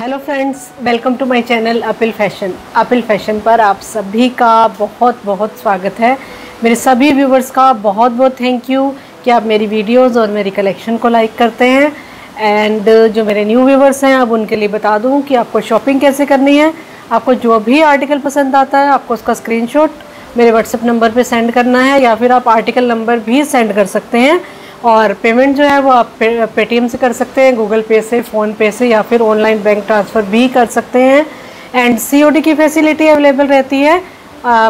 Hello friends welcome to my channel Apil fashion Apil fashion पर आप सभी का बहुत बहुत स्वागत है। मेरे सभी व्यूवर्स का बहुत बहुत थैंक यू कि आप मेरी वीडियोस और मेरी कलेक्शन को लाइक करते हैं। एंड जो मेरे न्यू व्यूवर्स हैं, अब उनके लिए बता दूँ कि आपको शॉपिंग कैसे करनी है। आपको जो भी आर्टिकल पसंद आता है, आपको उसका स्क्रीनशॉट मेरे व्हाट्सएप नंबर पर सेंड करना है, या फिर आप आर्टिकल नंबर भी सेंड कर सकते हैं। और पेमेंट जो है वो आप पेटीएम से कर सकते हैं गूगल पे से फ़ोन पे से या फिर ऑनलाइन बैंक ट्रांसफ़र भी कर सकते हैं. एंड सीओडी की फैसिलिटी अवेलेबल रहती है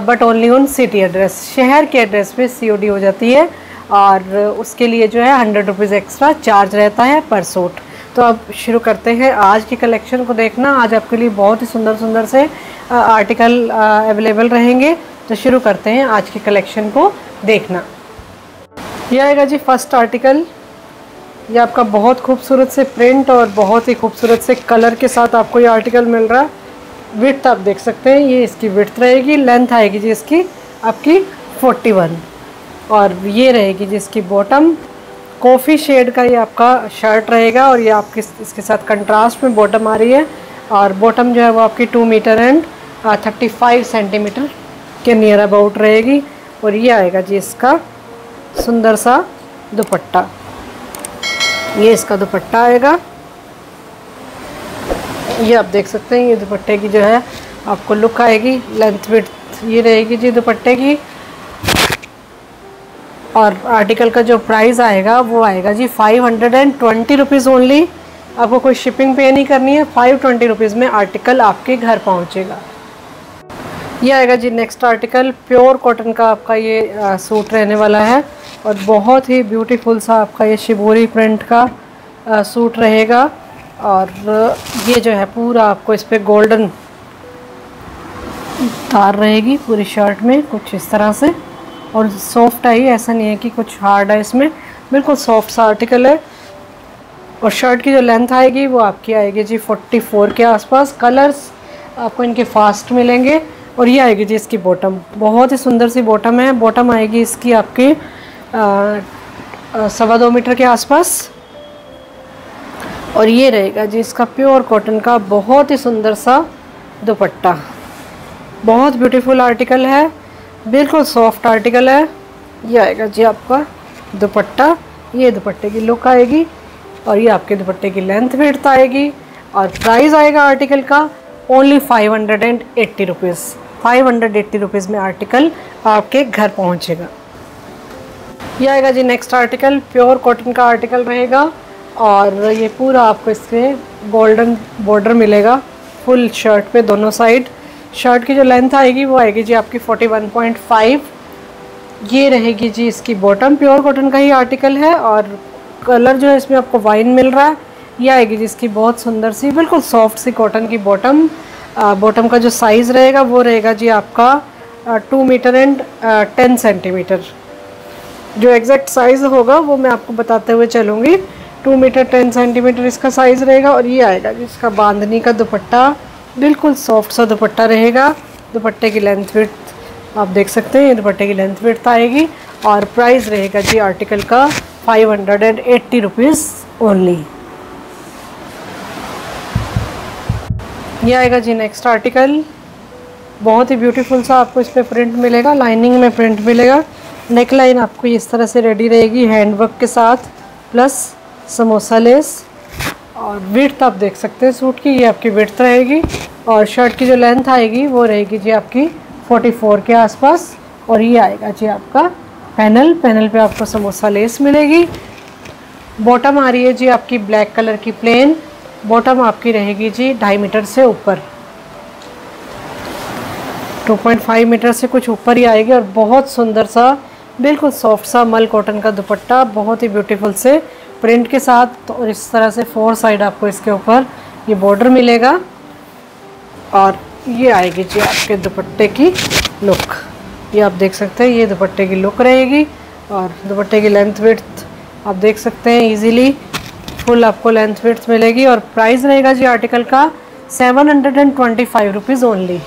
but only on city address शहर के एड्रेस पे सीओडी हो जाती है और उसके लिए जो है हंड्रेड रुपीज़ एक्स्ट्रा चार्ज रहता है पर सूट तो अब शुरू करते हैं आज की कलेक्शन को देखना. आज आपके लिए बहुत ही सुंदर सुंदर से आर्टिकल अवेलेबल रहेंगे. तो शुरू करते हैं आज की कलेक्शन को देखना. ये आएगा जी फ़र्स्ट आर्टिकल ये आपका बहुत खूबसूरत से प्रिंट और बहुत ही खूबसूरत से कलर के साथ आपको ये आर्टिकल मिल रहा है। विथ आप देख सकते हैं, ये इसकी विथ रहेगी लेंथ आएगी जी इसकी आपकी 41 और ये रहेगी जी इसकी बॉटम कॉफ़ी शेड का ये आपका शर्ट रहेगा और ये आपकी इसके साथ कंट्रास्ट में बॉटम आ रही है। और बॉटम जो है वो आपकी two meter and thirty five centimeter के नियर अबाउट रहेगी। और ये आएगा जी इसका सुंदर सा दुपट्टा। ये इसका दुपट्टा आएगा। ये आप देख सकते हैं, ये दुपट्टे की जो है आपको लुक आएगी लेंथ विथ ये रहेगी जी दुपट्टे की। और आर्टिकल का जो प्राइस आएगा, वो आएगा जी five hundred and twenty rupees only आपको कोई शिपिंग पे नहीं करनी है फाइव ट्वेंटी रुपीज़ में आर्टिकल आपके घर पहुंचेगा। ये आएगा जी नेक्स्ट आर्टिकल प्योर कॉटन का आपका ये आ, सूट रहने वाला है और बहुत ही ब्यूटीफुल सा आपका ये शिबोरी प्रिंट का आ, सूट रहेगा और ये जो है पूरा आपको इस पर गोल्डन तार रहेगी पूरी शर्ट में कुछ इस तरह से और सॉफ्ट आई ऐसा नहीं है कि कुछ हार्ड है इसमें बिल्कुल सॉफ्ट सा आर्टिकल है और शर्ट की जो लेंथ आएगी वो आपकी आएगी जी 44 के आसपास कलर्स आपको इनके फास्ट मिलेंगे। और ये आएगी जी इसकी बॉटम बहुत ही सुंदर सी बॉटम है। बॉटम आएगी इसकी आपकी सवा दो मीटर के आसपास। और ये रहेगा जी इसका प्योर कॉटन का बहुत ही सुंदर सा दुपट्टा। बहुत ब्यूटीफुल आर्टिकल है। बिल्कुल सॉफ्ट आर्टिकल है। ये आएगा जी आपका दुपट्टा। ये दुपट्टे की लुक आएगी और ये आपके दुपट्टे की लेंथ वेट आएगी। और प्राइस आएगा आर्टिकल का only five hundred and eighty rupees. Five hundred eighty rupees में आर्टिकल आपके घर पहुंचेगा। ये आएगा जी नेक्स्ट आर्टिकल प्योर कॉटन का आर्टिकल रहेगा और ये पूरा आपको इसके गोल्डन बॉर्डर मिलेगा फुल शर्ट पे दोनों साइड शर्ट की जो लेंथ आएगी वो आएगी जी आपकी 41.5 ये रहेगी जी इसकी बॉटम प्योर कॉटन का ही आर्टिकल है और कलर जो है इसमें आपको वाइन मिल रहा है। ये आएगी जिसकी बहुत सुंदर सी, बिल्कुल सॉफ्ट सी कॉटन की बॉटम बॉटम का जो साइज़ रहेगा वो रहेगा जी आपका two meter and ten centimeter जो एग्जैक्ट साइज़ होगा वो मैं आपको बताते हुए चलूँगी। टू मीटर टेन सेंटीमीटर इसका साइज़ रहेगा और ये आएगा जिसका बांधनी का दुपट्टा। बिल्कुल सॉफ्ट सा दुपट्टा रहेगा। दुपट्टे की लेंथ विथ आप देख सकते हैं, ये दुपट्टे की लेंथ विथ आएगी और प्राइस रहेगा जी आर्टिकल का five hundred and eighty rupees only ये आएगा जी नेक्स्ट आर्टिकल बहुत ही ब्यूटीफुल सा आपको इस पर प्रिंट मिलेगा लाइनिंग में प्रिंट मिलेगा। नेक लाइन आपको इस तरह से रेडी रहेगी हैंडवर्क के साथ प्लस समोसा लेस और विर्थ आप देख सकते हैं सूट की, ये आपकी विर्थ रहेगी। और शर्ट की जो लेंथ आएगी, वो रहेगी जी आपकी 44 के आसपास। और ये आएगा जी आपका पैनल पैनल पे आपको समोसा लेस मिलेगी। बॉटम आ रही है जी आपकी ब्लैक कलर की प्लेन बॉटम आपकी रहेगी जी ढाई मीटर से ऊपर। 2.5 मीटर से कुछ ऊपर ही आएगी और बहुत सुंदर सा, बिल्कुल सॉफ्ट सा मल कॉटन का दुपट्टा, बहुत ही ब्यूटीफुल से प्रिंट के साथ। और इस तरह से फोर साइड आपको इसके ऊपर ये बॉर्डर मिलेगा और ये आएगी जी आपके दुपट्टे की लुक ये आप देख सकते हैं, ये दुपट्टे की लुक रहेगी और दुपट्टे की लेंथ विड्थ आप देख सकते हैं इजीली फुल आपको लेंथ विड्थ मिलेगी और प्राइस रहेगा जी आर्टिकल का seven hundred and twenty five rupees only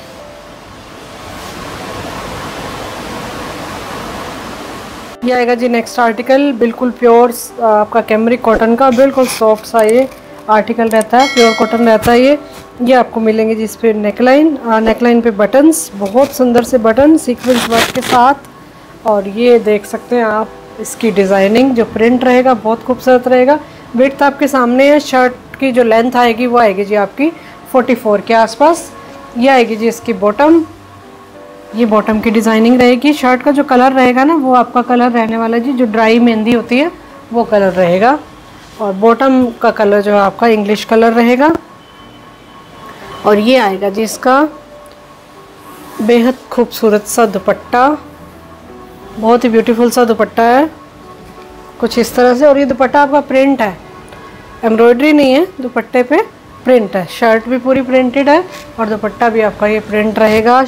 ये आएगा जी नेक्स्ट आर्टिकल बिल्कुल प्योर आपका कैमरिक कॉटन का, बिल्कुल सॉफ्ट सा ये आर्टिकल रहता है प्योर कॉटन रहता है ये। ये आपको मिलेंगे जिस पे नेकलाइन नेकलाइन पे बटन्स बहुत सुंदर से बटन सीक्वेंस वर्क के साथ। और ये देख सकते हैं आप, इसकी डिज़ाइनिंग जो प्रिंट रहेगा, बहुत खूबसूरत रहेगा। विथ आपके सामने है शर्ट की जो लेंथ आएगी वो आएगी जी आपकी 44 के आसपास। ये आएगी जी इसकी बॉटम ये बॉटम की डिज़ाइनिंग रहेगी। शर्ट का जो कलर रहेगा ना, वो आपका कलर रहने वाला जी, जो ड्राई मेहंदी होती है, वो कलर रहेगा। और बॉटम का कलर जो है आपका इंग्लिश कलर रहेगा। और ये आएगा जी इसका बेहद खूबसूरत सा दुपट्टा। बहुत ही ब्यूटीफुल सा दुपट्टा है। कुछ इस तरह से, और ये दुपट्टा आपका प्रिंट है। एम्ब्रॉयडरी नहीं है, दुपट्टे पे प्रिंट है। शर्ट भी पूरी प्रिंटेड है, और दुपट्टा भी आपका ये प्रिंट रहेगा।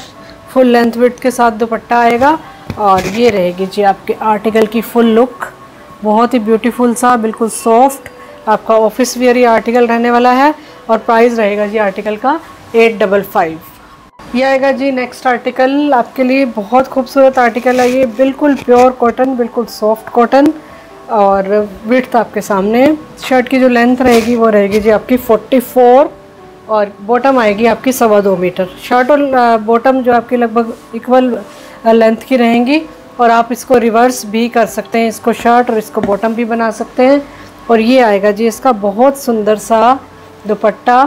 फुल लेंथ विथ के साथ दुपट्टा आएगा, और ये रहेगी जी आपके आर्टिकल की फुल लुक बहुत ही ब्यूटीफुल सा, बिल्कुल सॉफ्ट आपका ऑफ़िस वेयर ये आर्टिकल रहने वाला है, और प्राइस रहेगा जी आर्टिकल का एट डबल फाइव ये आएगा जी नेक्स्ट आर्टिकल आपके लिए बहुत खूबसूरत आर्टिकल है ये। बिल्कुल प्योर कॉटन बिल्कुल सॉफ्ट कॉटन और विथ आपके सामने शर्ट की जो लेंथ रहेगी, वो रहेगी जी आपकी 44 और बॉटम आएगी आपकी सवा दो मीटर शर्ट और बॉटम जो आपकी लगभग इक्वल लेंथ की रहेंगी और आप इसको रिवर्स भी कर सकते हैं। इसको शर्ट और इसको बॉटम भी बना सकते हैं। और ये आएगा जी इसका बहुत सुंदर सा दुपट्टा।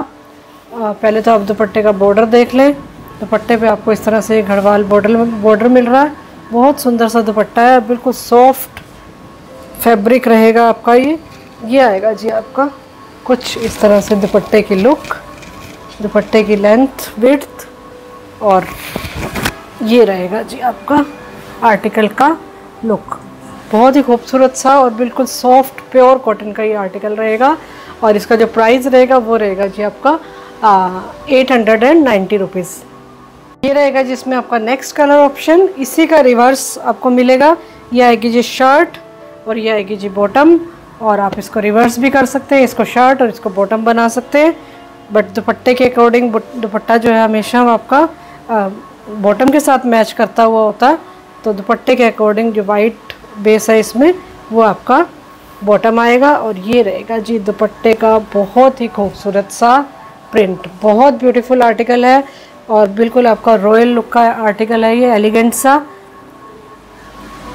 पहले तो आप दुपट्टे का बॉर्डर देख लें। दुपट्टे पे आपको इस तरह से घड़वाल बॉर्डर बॉर्डर मिल रहा है। बहुत सुंदर सा दुपट्टा है। बिल्कुल सॉफ्ट फैब्रिक रहेगा आपका ये? ये आएगा जी आपका। कुछ इस तरह से दुपट्टे की लुक दुपट्टे की लेंथ विड्थ और ये रहेगा जी आपका आर्टिकल का लुक बहुत ही खूबसूरत सा और बिल्कुल सॉफ्ट प्योर कॉटन का ये आर्टिकल रहेगा और इसका जो प्राइस रहेगा वो रहेगा जी आपका eight hundred and ninety rupees ये रहेगा जिसमें आपका नेक्स्ट कलर ऑप्शन इसी का रिवर्स आपको मिलेगा। ये आएगी जी शर्ट और ये आएगी जी बॉटम और आप इसको रिवर्स भी कर सकते हैं, इसको शर्ट और इसको बॉटम बना सकते हैं। बट दुपट्टे के अकॉर्डिंग दुपट्टा जो है हमेशा आपका बॉटम के साथ मैच करता हुआ होता है। तो दुपट्टे के अकॉर्डिंग जो वाइट बेस है इसमें, वो आपका बॉटम आएगा। और ये रहेगा जी दुपट्टे का बहुत ही खूबसूरत सा प्रिंट बहुत ब्यूटीफुल आर्टिकल है, और बिल्कुल आपका रॉयल लुक का आर्टिकल है, ये एलिगेंट सा।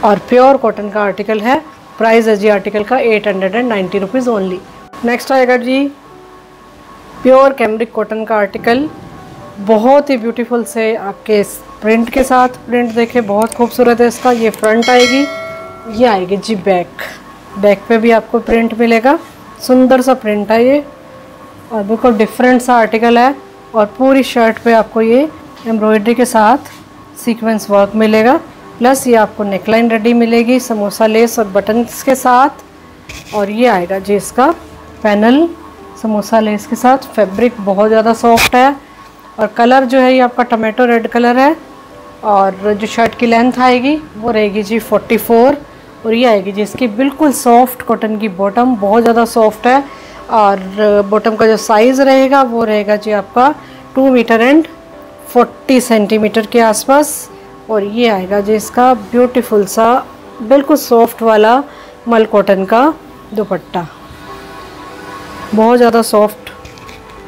और प्योर कॉटन का आर्टिकल है। प्राइस है जी आर्टिकल का eight hundred and ninety rupees only next आएगा जी प्योर कैमरिक कॉटन का आर्टिकल बहुत ही ब्यूटीफुल से आपके प्रिंट के साथ प्रिंट देखें, बहुत खूबसूरत है इसका। ये फ्रंट आएगी, ये आएगी जी बैक बैक पे भी आपको प्रिंट मिलेगा। सुंदर सा प्रिंट है ये। और बिल्कुल डिफरेंट सा आर्टिकल है। और पूरी शर्ट पे आपको ये एम्ब्रॉयडरी के साथ सीक्वेंस वर्क मिलेगा। प्लस ये आपको नेकलाइन रेडी मिलेगी, समोसा लेस और बटन्स के साथ। और ये आएगा जी इसका पैनल, समोसा लेस के साथ। फैब्रिक बहुत ज़्यादा सॉफ्ट है। और कलर जो है ये आपका टमाटो रेड कलर है। और जो शर्ट की लेंथ आएगी, वो रहेगी जी 44 और ये आएगी जी इसकी बिल्कुल सॉफ्ट कॉटन की बॉटम, बहुत ज़्यादा सॉफ्ट है। और बॉटम का जो साइज़ रहेगा, वो रहेगा जी आपका two meter and forty centimeter के आसपास। और ये आएगा जी इसका ब्यूटीफुल सा, बिल्कुल सॉफ्ट वाला मल कॉटन का दुपट्टा। बहुत ज़्यादा सॉफ्ट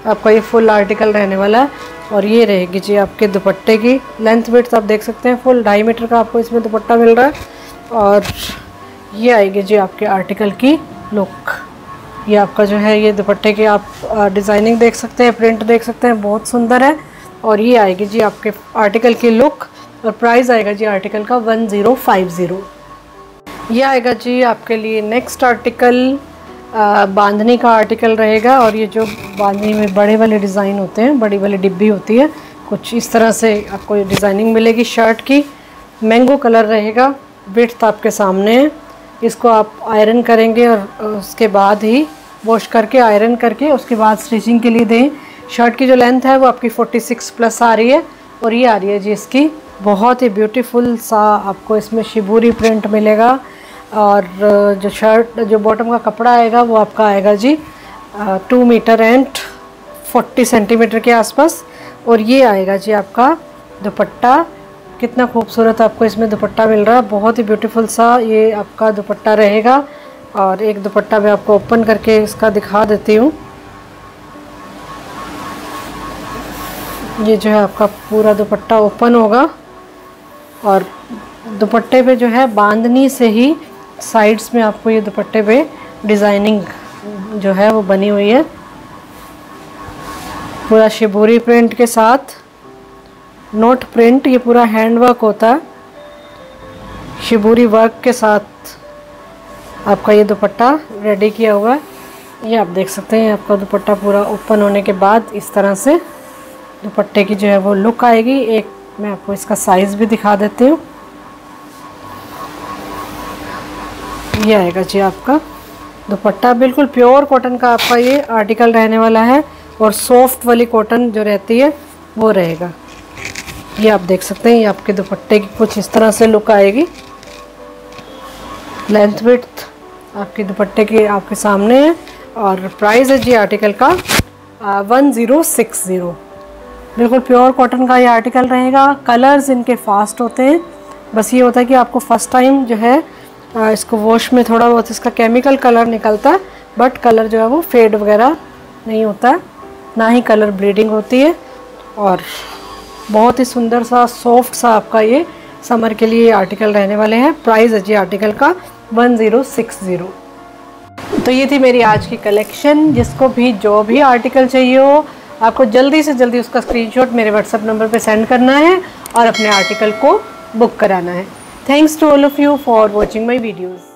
आपका ये फुल आर्टिकल रहने वाला है। और ये रहेगी जी आपके दुपट्टे की लेंथ वेट्स आप देख सकते हैं फुल ढाई मीटर का आपको इसमें दुपट्टा मिल रहा है। और ये आएगी जी आपके आर्टिकल की लुक ये आपका जो है, ये दुपट्टे की आप डिज़ाइनिंग देख सकते हैं प्रिंट देख सकते हैं, बहुत सुंदर है। और ये आएगी जी आपके आर्टिकल की लुक और प्राइस आएगा जी आर्टिकल का वन ज़ीरो फाइव ज़ीरो ये आएगा जी आपके लिए नेक्स्ट आर्टिकल बांधने का आर्टिकल रहेगा और ये जो बांधने में बड़े वाले डिज़ाइन होते हैं, बड़ी वाली डिब्बी होती है, कुछ इस तरह से आपको डिज़ाइनिंग मिलेगी शर्ट की। मैंगो कलर रहेगा विथ आपके सामने है। इसको आप आयरन करेंगे और उसके बाद ही वॉश करके आयरन करके उसके बाद स्टिचिंग के लिए दें। शर्ट की जो लेंथ है वो आपकी 46 प्लस आ रही है और ये आ रही है जी इसकी बहुत ही ब्यूटीफुल सा आपको इसमें शिबूरी प्रिंट मिलेगा। और जो शर्ट जो बॉटम का कपड़ा आएगा, वो आपका आएगा जी two meter and forty centimeter के आसपास। और ये आएगा जी आपका दुपट्टा। कितना खूबसूरत आपको इसमें दुपट्टा मिल रहा है। बहुत ही ब्यूटीफुल सा ये आपका दुपट्टा रहेगा। और एक दुपट्टा मैं आपको ओपन करके इसका दिखा देती हूँ। ये जो है आपका पूरा दुपट्टा ओपन होगा। और दुपट्टे पे जो है बांधनी से ही साइड्स में आपको ये दुपट्टे पे डिज़ाइनिंग जो है वो बनी हुई है। पूरा शिबूरी प्रिंट के साथ नोट प्रिंट ये पूरा हैंड वर्क होता है। शिबूरी वर्क के साथ आपका ये दुपट्टा रेडी किया हुआ है। ये आप देख सकते हैं, आपका दुपट्टा पूरा ओपन होने के बाद इस तरह से दुपट्टे की जो है वो लुक आएगी। एक मैं आपको इसका साइज़ भी दिखा देती हूँ। ये आएगा जी आपका। दुपट्टा बिल्कुल प्योर कॉटन का आपका ये आर्टिकल रहने वाला है और सॉफ्ट वाली कॉटन जो रहती है, वो रहेगा। ये आप देख सकते हैं, ये आपके दुपट्टे की कुछ इस तरह से लुक आएगी। लेंथ विथ आपके दुपट्टे के आपके सामने है और प्राइस है जी आर्टिकल का वन ज़ीरो सिक्स ज़ीरो बिल्कुल प्योर कॉटन का ये आर्टिकल रहेगा। कलर्स इनके फास्ट होते हैं। बस ये होता है कि आपको फ़र्स्ट टाइम जो है इसको वॉश में थोड़ा बहुत इसका केमिकल कलर निकलता है, बट कलर जो है वो फेड वगैरह नहीं होता। ना ही कलर ब्लीडिंग होती है। और बहुत ही सुंदर सा, सॉफ्ट सा आपका ये समर के लिए आर्टिकल रहने वाले हैं। प्राइस है जी आर्टिकल का वन ज़ीरो सिक्स ज़ीरो। तो ये थी मेरी आज की कलेक्शन। जिसको भी, जो भी आर्टिकल चाहिए हो आपको जल्दी से जल्दी उसका स्क्रीनशॉट मेरे व्हाट्सअप नंबर पर सेंड करना है और अपने आर्टिकल को बुक कराना है। Thanks to all of you for watching my videos